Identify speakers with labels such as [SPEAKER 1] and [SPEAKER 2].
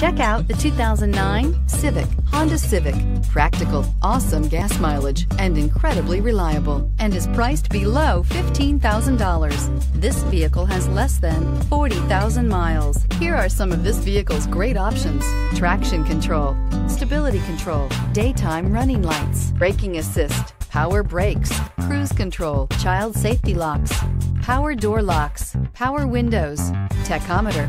[SPEAKER 1] Check out the 2009 Civic, Honda Civic. Practical, awesome gas mileage, and incredibly reliable, and is priced below $15,000. This vehicle has less than 40,000 miles. Here are some of this vehicle's great options. Traction control, stability control, daytime running lights, braking assist, power brakes, cruise control, child safety locks, power door locks, power windows, tachometer.